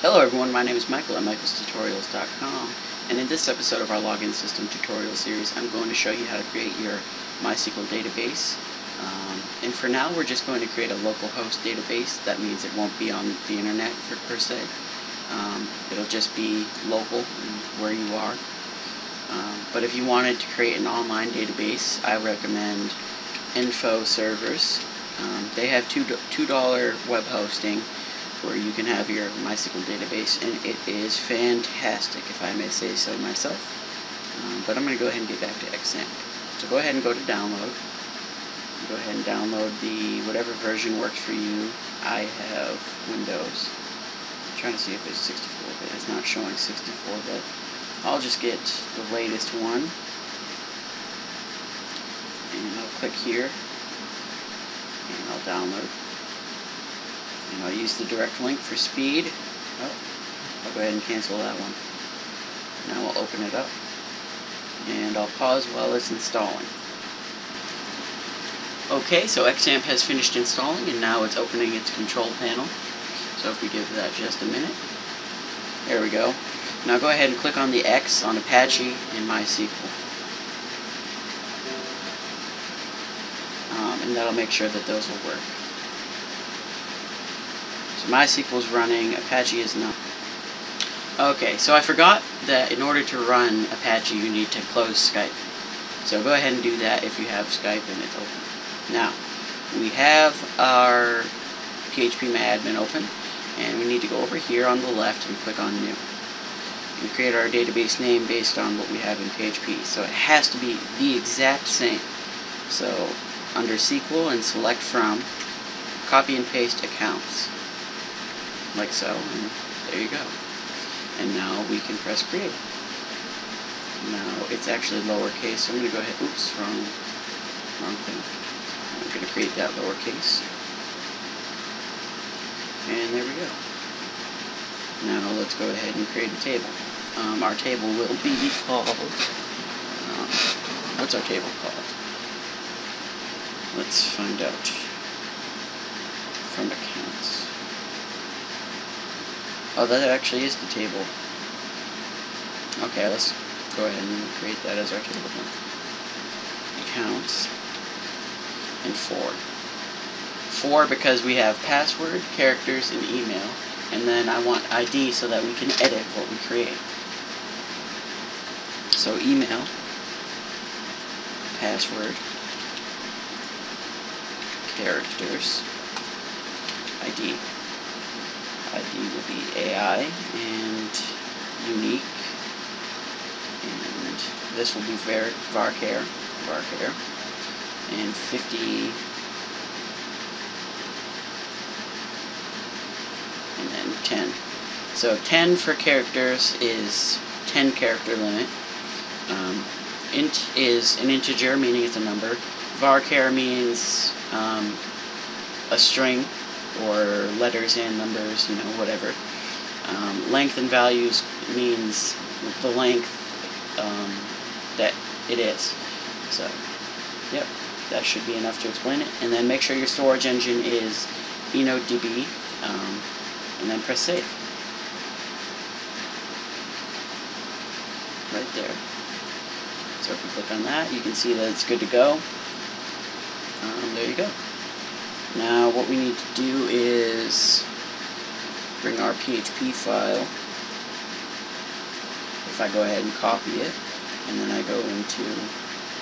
Hello everyone, my name is Michael at michaelstutorials.com and in this episode of our login system tutorial series I'm going to show you how to create your MySQL database. Um, and for now we're just going to create a local host database. That means it won't be on the internet for, per se. Um, it'll just be local where you are. Um, but if you wanted to create an online database I recommend Info Servers. Um, they have two $2 web hosting where you can have your MySQL database, and it is fantastic, if I may say so myself. Um, but I'm going to go ahead and get back to XAMPP. So go ahead and go to download. Go ahead and download the whatever version works for you. I have Windows. I'm trying to see if it's 64-bit. It's not showing 64-bit. I'll just get the latest one. And I'll click here. And I'll download. I'll use the direct link for speed. Oh, I'll go ahead and cancel that one. Now we'll open it up. And I'll pause while it's installing. Okay, so XAMPP has finished installing and now it's opening its control panel. So if we give that just a minute. There we go. Now go ahead and click on the X on Apache and MySQL. Um, and that'll make sure that those will work. So MySQL is running, Apache is not. Okay, so I forgot that in order to run Apache you need to close Skype. So go ahead and do that if you have Skype and it's open. Now, we have our phpMyAdmin open, and we need to go over here on the left and click on New. And create our database name based on what we have in PHP. So it has to be the exact same. So under SQL and select from, copy and paste accounts like so, and there you go. And now we can press create. Now it's actually lowercase, so I'm going to go ahead, oops, wrong, wrong thing. I'm going to create that lowercase. And there we go. Now let's go ahead and create a table. Um, our table will be called, um, what's our table called? Let's find out from accounts. Oh, that actually is the table. Okay, let's go ahead and create that as our table then. Accounts and four. Four because we have password, characters, and email. And then I want ID so that we can edit what we create. So email, password, characters, ID. ID will be AI and unique. And this will be var varchar, varchar, and 50 and then 10. So 10 for characters is 10 character limit. Um, int is an integer, meaning it's a number. Varchar means um, a string, or letters and numbers, you know, whatever. Um, length and values means the length um, that it is. So, yep, that should be enough to explain it. And then make sure your storage engine is InnoDB, um, and then press save. Right there. So if you click on that, you can see that it's good to go. Um, there you go. Now what we need to do is bring our PHP file. If I go ahead and copy it, and then I go into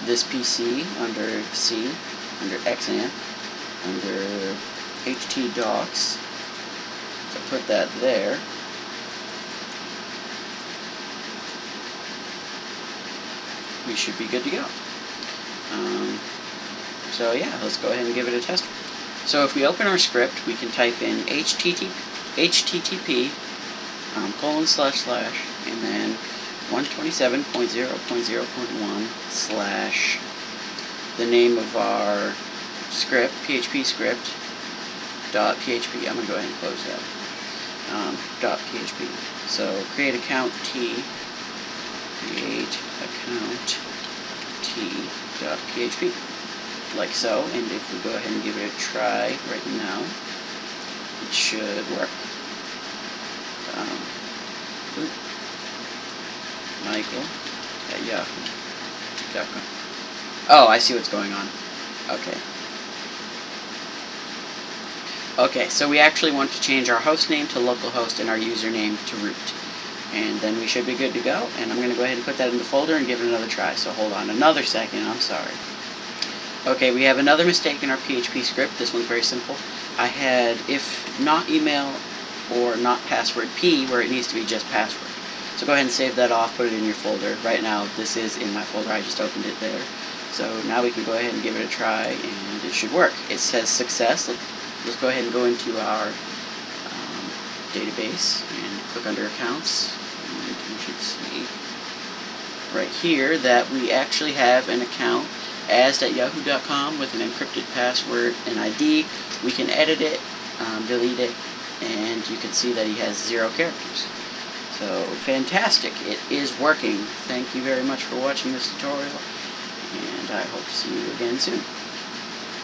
this PC under C, under XAMPP, under htdocs, I put that there. We should be good to go. Um, so yeah, let's go ahead and give it a test. So if we open our script, we can type in http, http um, colon slash slash and then 127.0.0.1 slash the name of our script, PHP script, dot PHP. I'm going to go ahead and close that. Um, dot PHP. So create account T, create account T dot PHP like so, and if we go ahead and give it a try right now, it should work. Um, Michael uh, at yahoo.com. Oh, I see what's going on. Okay. Okay, so we actually want to change our host name to localhost and our username to root. And then we should be good to go. And I'm going to go ahead and put that in the folder and give it another try. So hold on another second. I'm sorry. Okay, we have another mistake in our PHP script. This one's very simple. I had if not email or not password P where it needs to be just password. So go ahead and save that off, put it in your folder. Right now, this is in my folder. I just opened it there. So now we can go ahead and give it a try, and it should work. It says success. Let's go ahead and go into our um, database and click under accounts. And you should see right here that we actually have an account as.yahoo.com with an encrypted password and ID. We can edit it, um, delete it, and you can see that he has zero characters. So fantastic, it is working. Thank you very much for watching this tutorial, and I hope to see you again soon.